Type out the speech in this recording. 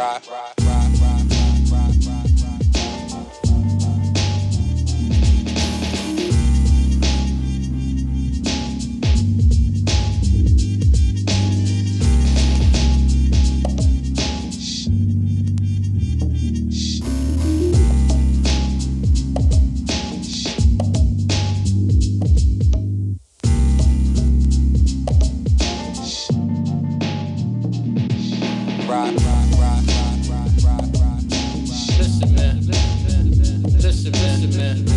ride. listen, listen, man.